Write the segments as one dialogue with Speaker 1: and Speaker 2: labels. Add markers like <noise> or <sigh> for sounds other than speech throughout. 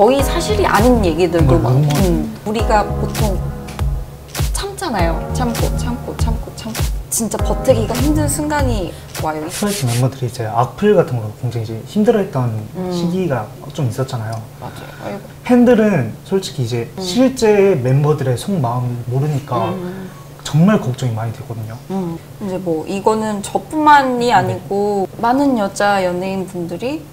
Speaker 1: 거의 사실이 아닌 얘기들도
Speaker 2: 뭐,
Speaker 1: 막
Speaker 2: 뭐.
Speaker 1: 음, 우리가 보통 참잖아요. 참고 참고 참고 참고 진짜 버티기가 힘든 순간이 와요.
Speaker 2: 트와이스 멤버들이 이제 악플 같은 걸로 굉장히 이제 힘들어했던
Speaker 1: 음.
Speaker 2: 시기가 좀 있었잖아요.
Speaker 1: 맞아요. 아이고.
Speaker 2: 팬들은 솔직히 이제 실제 멤버들의 속마음을 모르니까
Speaker 1: 음.
Speaker 2: 정말 걱정이 많이 되거든요.
Speaker 1: 음, 이제 뭐 이거는 저뿐만이 아니고 많은 여자 연예인 분들이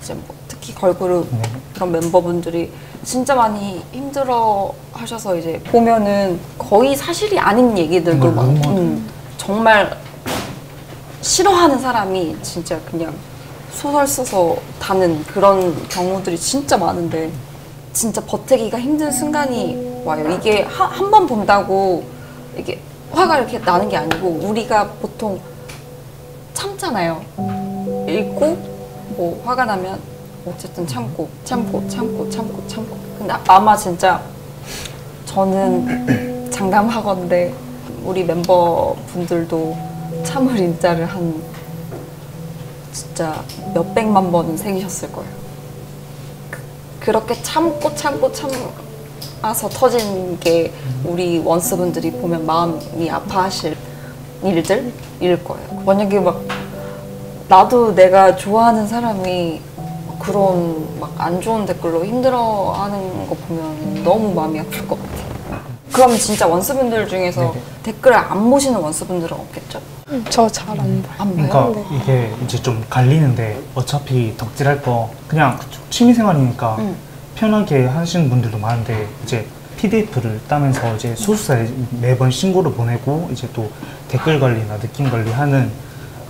Speaker 1: 이제 뭐 특히 걸그룹
Speaker 2: 네.
Speaker 1: 그런 멤버분들이 진짜 많이 힘들어 하셔서 이제 보면은 거의 사실이 아닌 얘기들도 막. 음, 정말 싫어하는 사람이 진짜 그냥 소설 써서 다는 그런 경우들이 진짜 많은데 진짜 버티기가 힘든 순간이 와요. 이게 한 번 본다고 이게 화가 이렇게 나는 게 아니고 우리가 보통 참잖아요. 읽고 뭐 화가 나면 어쨌든 참고 참고 참고 참고 참고. 근데 아마 진짜 저는 장담하건데 우리 멤버분들도 참을 인자를 한 진짜 몇 백만 번은 새기셨을 거예요. 그- 그렇게 참고 참고 참아서 터진 게 우리 원스분들이 보면 마음이 아파하실 일들일 거예요. 만약에 막 나도 내가 좋아하는 사람이 그런 막 안 좋은 댓글로 힘들어하는 거 보면 너무 마음이 아플 것 같아요. 그럼 진짜 원스분들 중에서
Speaker 2: 네네.
Speaker 1: 댓글을 안 보시는 원스분들은 없겠죠?
Speaker 3: 저 잘 안 봐요.
Speaker 1: 안 봐요?
Speaker 2: 그러니까 이게 이제 좀 갈리는데 어차피 덕질할 거 그냥 취미생활이니까
Speaker 1: 음.
Speaker 2: 편하게 하시는 분들도 많은데 이제 PDF를 따면서 이제 소속사에 매번 신고를 보내고 이제 또 댓글 관리나 느낌 관리하는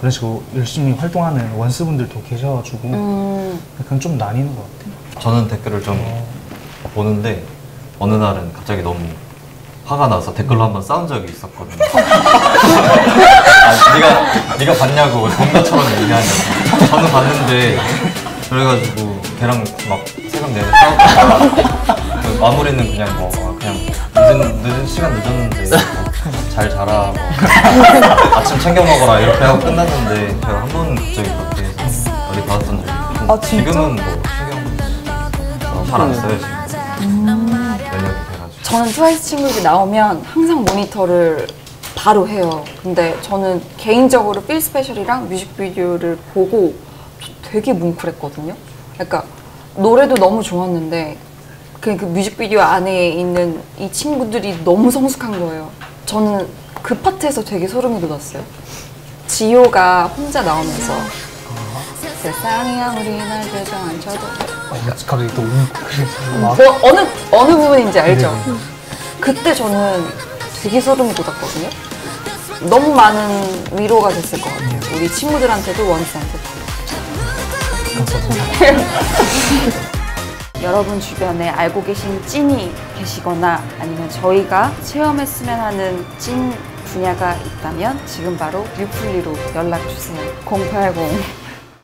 Speaker 2: 그런 식으로 열심히 활동하는 원스분들도 계셔가지고
Speaker 1: 음,
Speaker 2: 약간 좀 나뉘는 것 같아요.
Speaker 4: 저는 댓글을 좀
Speaker 2: 어.
Speaker 4: 보는데 어느 날은 갑자기 너무 화가 나서 댓글로 한 번 싸운 적이 있었거든요. <laughs> 아, 네가 네가 봤냐고 동료처럼 얘기하냐고. 저는 봤는데 그래가지고 걔랑 막 새벽 내내 싸웠다가 그 마무리는 그냥 뭐 아, 그냥 늦은 늦은 시간 늦었는데 뭐 잘 자라 뭐 <laughs> 아침 챙겨 먹어라 이렇게 하고 끝났는데 제가 한 번은 갑자기 그렇게 해서 어디 받았던 적이 있고
Speaker 3: 아?
Speaker 4: 지금은 뭐 신경 잘안 써요 지금 면역이 돼가지고
Speaker 1: 저는 트와이스 친구들이 나오면 항상 모니터를 바로 해요. 근데 저는 개인적으로 필 스페셜이랑 뮤직비디오를 보고 되게 뭉클했거든요. 그러니까 노래도 너무 좋았는데 그, 그 뮤직비디오 안에 있는 이 친구들이 너무 성숙한 거예요. 저는 그 파트에서 되게 소름이 돋았어요. 지효가 혼자 나오면서 세상이 아무리 날 주저앉혀도
Speaker 2: 아, 갑자기 또막
Speaker 1: 뭐, 어느 어느 부분인지 알죠?
Speaker 2: 네네.
Speaker 1: 그때 저는 되게 소름이 돋았거든요. 너무 많은 위로가 됐을 것 같아요. 우리 친구들한테도 원스한테도. <laughs> 여러분 주변에 알고 계신 찐이 계시거나 아니면 저희가 체험했으면 하는 찐 분야가 있다면 지금 바로 유플리로 연락 주세요. 080